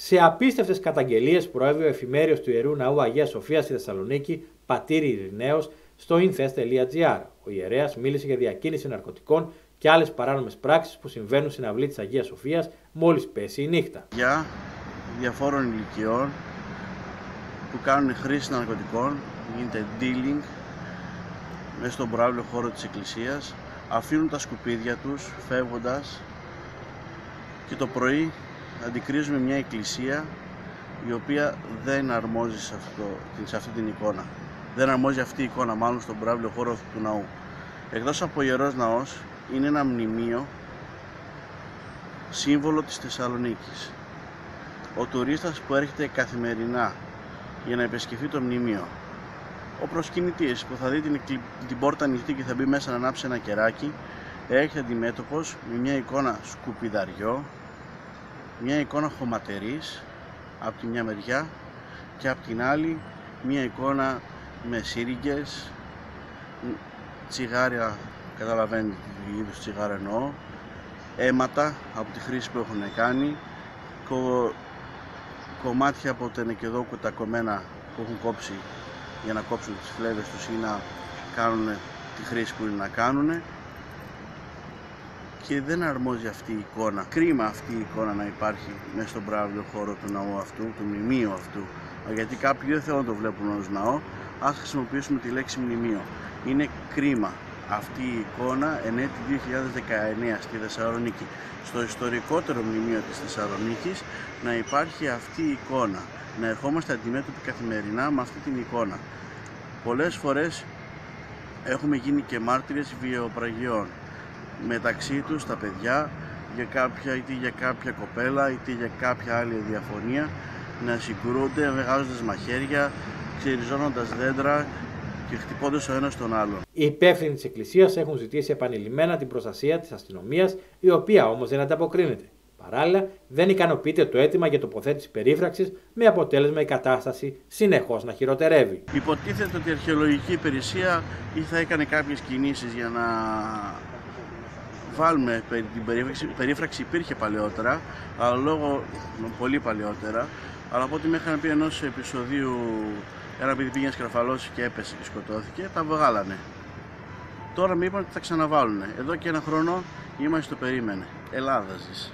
Σε απίστευτες καταγγελίες προέβη ο εφημέριος του ιερού ναού Αγία Σοφίας στη Θεσσαλονίκη, Πατήρη Ειρηναίος, στο infest.gr. Ο ιερέας μίλησε για διακίνηση ναρκωτικών και άλλες παράνομες πράξεις που συμβαίνουν στην αυλή της Αγίας Σοφίας μόλις πέσει η νύχτα. Για διαφόρων ηλικιών που κάνουν χρήση ναρκωτικών, γίνεται dealing μέσα στον προάβλιο χώρο της εκκλησίας, αφήνουν τα σκουπίδια τους φεύγοντας και το πρωί αντικρίζουμε μια εκκλησία η οποία δεν αρμόζει σε, αυτό, σε αυτή την εικόνα. Δεν αρμόζει αυτή η εικόνα μάλλον στον προάβλιο χώρο του ναού. Εκτός από Ιερός Ναός είναι ένα μνημείο σύμβολο της Θεσσαλονίκης. Ο τουρίστας που έρχεται καθημερινά για να επισκεφθεί το μνημείο. Ο προσκυνητής που θα δει την, την πόρτα ανοιχτή και θα μπει μέσα να ανάψει ένα κεράκι έχει αντιμέτωπος με μια εικόνα σκουπιδαριό, μια εικόνα χωματερής από τη μια μεριά και από την άλλη μια εικόνα με σύριγγες, τσιγάρια, καταλαβαίνετε τι είδους τσιγάρα εννοώ, αίματα από τη χρήση που έχουν κάνει, κομμάτια από τα νεκεδόκου τα κομμένα που έχουν κόψει για να κόψουν τις φλέβες τους ή να κάνουν τη χρήση που είναι να κάνουν και δεν αρμόζει αυτή η εικόνα. Κρίμα αυτή η εικόνα να υπάρχει μέσα στον πράγμα χώρο του ναού αυτού, του μνημείου αυτού. Γιατί κάποιοι δεν θέλουν να το βλέπουν ως ναό, ας χρησιμοποιήσουμε τη λέξη μνημείο. Είναι κρίμα αυτή η εικόνα ενέτη 2019 στη Θεσσαλονίκη. Στο ιστορικότερο μνημείο της Θεσσαλονίκης να υπάρχει αυτή η εικόνα. Να ερχόμαστε αντιμέτωποι καθημερινά με αυτή την εικόνα. Πολλές φορές έχουμε γίνει και μάρτυρες βιοπραγιών μεταξύ τους τα παιδιά για κάποια, είτε για κάποια κοπέλα είτε για κάποια άλλη διαφωνία να συγκρούνται βγάζοντας μαχαίρια, ξεριζώνοντας δέντρα και χτυπώντας ο ένας τον άλλον. Οι υπεύθυνοι της Εκκλησίας έχουν ζητήσει επανειλημμένα την προστασία της αστυνομίας, η οποία όμως δεν ανταποκρίνεται. Παράλληλα, δεν ικανοποιείται το αίτημα για τοποθέτηση περίφραξης, με αποτέλεσμα η κατάσταση συνεχώς να χειροτερεύει. Υποτίθεται ότι η αρχαιολογική υπηρεσία ή θα έκανε κάποιες κινήσεις για να βάλουμε την περίφραξη. περίφραξη υπήρχε παλαιότερα, αλλά λόγω πολύ παλαιότερα. Αλλά από ό,τι με είχαν πει ενός επεισοδίου ένα παιδί πήγε να σκραφαλώσει και έπεσε και σκοτώθηκε, τα βγάλανε. Τώρα με είπαν ότι θα ξαναβάλουν. Εδώ και ένα χρόνο είμαστε στο περίμενε. Ελλάδας ζεις.